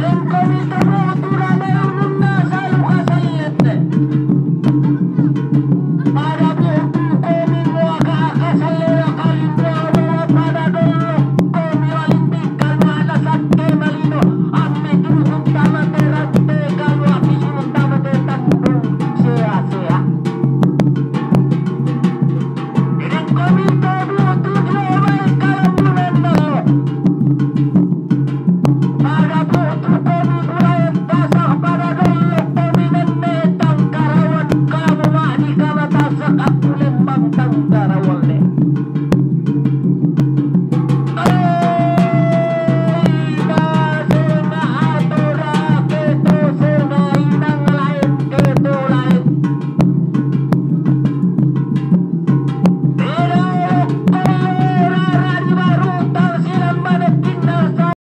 Thank you.